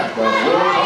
Tá Obrigado.